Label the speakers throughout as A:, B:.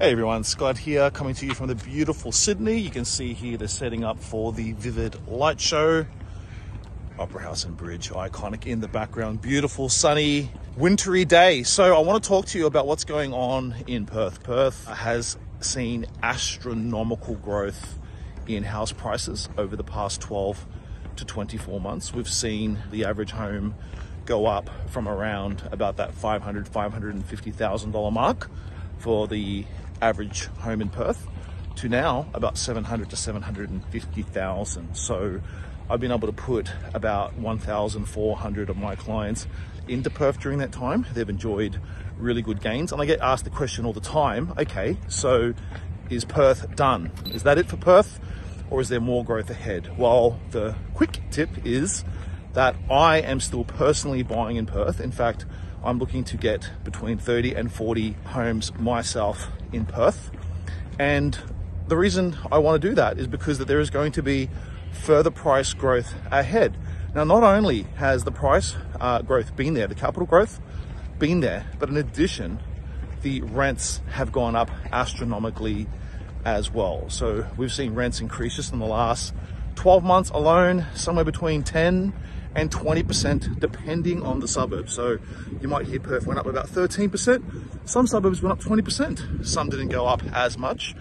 A: Hey everyone, Scott here, coming to you from the beautiful Sydney. You can see here they're setting up for the Vivid Light Show. Opera House and Bridge, iconic in the background. Beautiful, sunny, wintry day. So I want to talk to you about what's going on in Perth. Perth has seen astronomical growth in house prices over the past 12 to 24 months. We've seen the average home go up from around about that 500, $550,000 mark for the average home in Perth to now about 700 to 750,000. So I've been able to put about 1,400 of my clients into Perth during that time. They've enjoyed really good gains. And I get asked the question all the time, okay, so is Perth done? Is that it for Perth? Or is there more growth ahead? Well, the quick tip is that I am still personally buying in Perth. In fact, I'm looking to get between 30 and 40 homes myself in Perth. And the reason I want to do that is because that there is going to be further price growth ahead. Now, not only has the price uh, growth been there, the capital growth been there, but in addition, the rents have gone up astronomically as well. So we've seen rents increase just in the last 12 months alone, somewhere between 10 and 20% depending on the suburb. So you might hear Perth went up about 13%. Some suburbs went up 20%. Some didn't go up as much.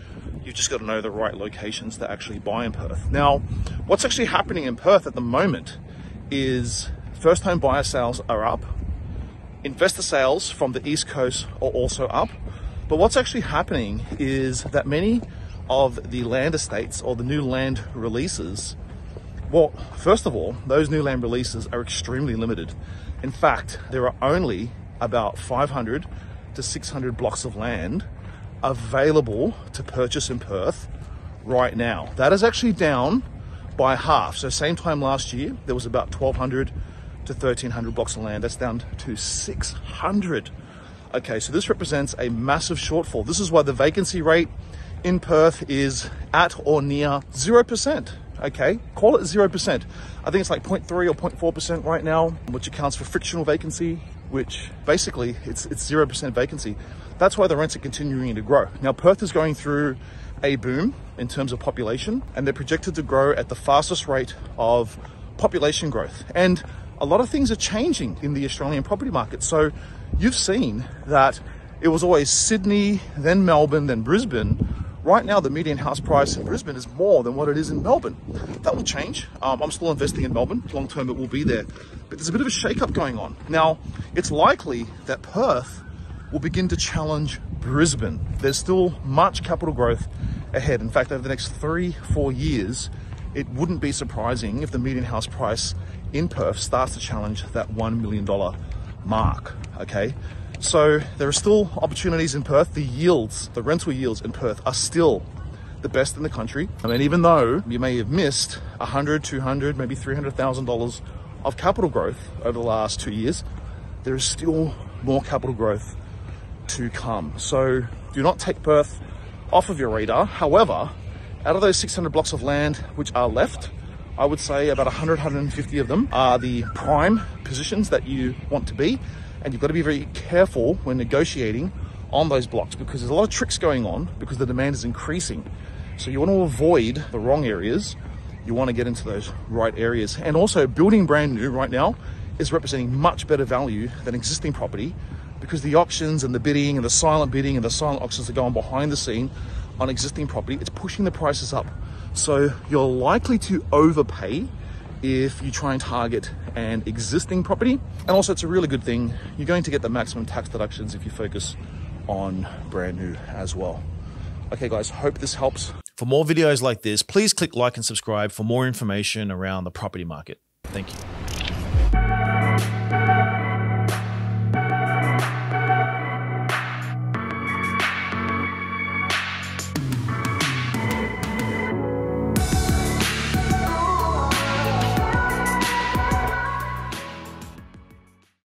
A: You've just got to know the right locations to actually buy in Perth. Now, what's actually happening in Perth at the moment is first home buyer sales are up. Investor sales from the East Coast are also up. But what's actually happening is that many of the land estates or the new land releases well, first of all, those new land releases are extremely limited. In fact, there are only about 500 to 600 blocks of land available to purchase in Perth right now. That is actually down by half. So same time last year, there was about 1200 to 1300 blocks of land. That's down to 600. Okay, so this represents a massive shortfall. This is why the vacancy rate in Perth is at or near 0% okay? Call it 0%. I think it's like 0.3 or 0.4% right now, which accounts for frictional vacancy, which basically it's, it's 0% vacancy. That's why the rents are continuing to grow. Now, Perth is going through a boom in terms of population, and they're projected to grow at the fastest rate of population growth. And a lot of things are changing in the Australian property market. So you've seen that it was always Sydney, then Melbourne, then Brisbane Right now, the median house price in Brisbane is more than what it is in Melbourne. That will change. Um, I'm still investing in Melbourne. Long term, it will be there. But there's a bit of a shake-up going on. Now, it's likely that Perth will begin to challenge Brisbane. There's still much capital growth ahead. In fact, over the next three, four years, it wouldn't be surprising if the median house price in Perth starts to challenge that $1 million mark, okay? So there are still opportunities in Perth. The yields, the rental yields in Perth are still the best in the country. I mean, even though you may have missed 100, 200, maybe $300,000 of capital growth over the last two years, there is still more capital growth to come. So do not take Perth off of your radar. However, out of those 600 blocks of land which are left, I would say about 100, 150 of them are the prime positions that you want to be and you've got to be very careful when negotiating on those blocks because there's a lot of tricks going on because the demand is increasing. So you want to avoid the wrong areas. You want to get into those right areas. And also building brand new right now is representing much better value than existing property because the auctions and the bidding and the silent bidding and the silent auctions are going behind the scene on existing property. It's pushing the prices up. So you're likely to overpay if you try and target an existing property. And also it's a really good thing. You're going to get the maximum tax deductions if you focus on brand new as well. Okay guys, hope this helps.
B: For more videos like this, please click like and subscribe for more information around the property market. Thank you.